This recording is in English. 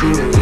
You.